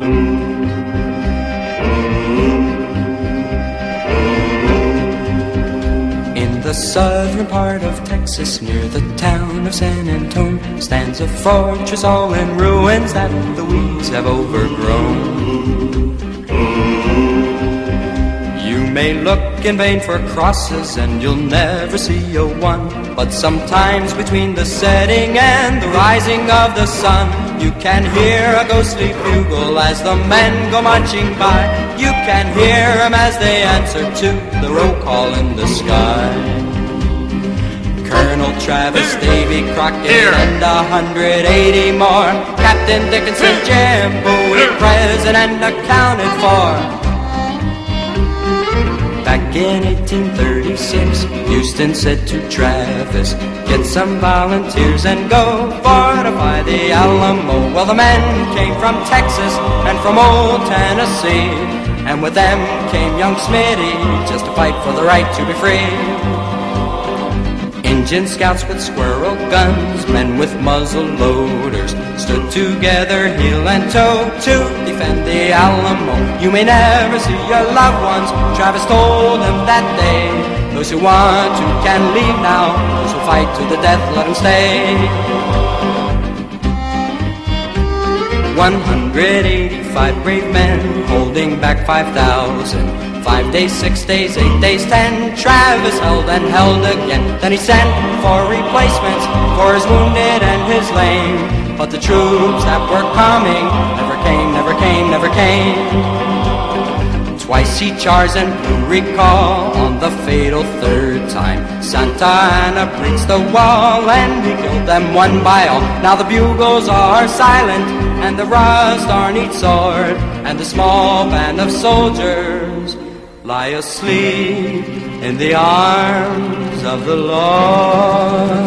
In the southern part of Texas, near the town of San Antone, stands a fortress all in ruins that the weeds have overgrown. You may look in vain for crosses and you'll never see a one. But sometimes between the setting and the rising of the sun, you can hear a ghostly bugle as the men go marching by. You can hear them as they answer to the roll call in the sky. Colonel Travis, Davy Crockett, Here. and a hundred eighty more. Captain Dickinson, Jim Bowie, president accounted for. In 1836, Houston said to Travis, Get some volunteers and go fortify the Alamo. Well, the men came from Texas and from old Tennessee, and with them came young Smitty just to fight for the right to be free. Indian scouts with squirrel guns, men with muzzle loaders, stood together heel and toe to defend the Alamo. You may never see your loved ones, Travis told them that day. Those who want to can leave now, those who fight to the death, let them stay. 185 brave men holding back 5,000. Five days, six days, eight days, ten. Travis held and held again. Then he sent for replacements for his wounded and his lame. But the troops that were coming never came, never came, never came. Twice he charged and blew recall on the fatal third time. Santa Anna breached the wall and he killed them one by all. Now the bugles are silent and the rust on each sword, and the small band of soldiers lie asleep in the arms of the Lord.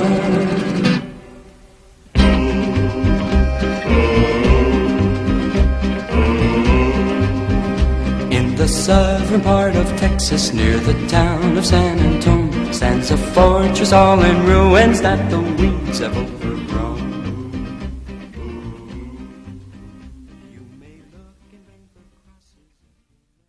In the southern part of Texas, near the town of San Antonio, stands a fortress all in ruins that the weeds have overgrown.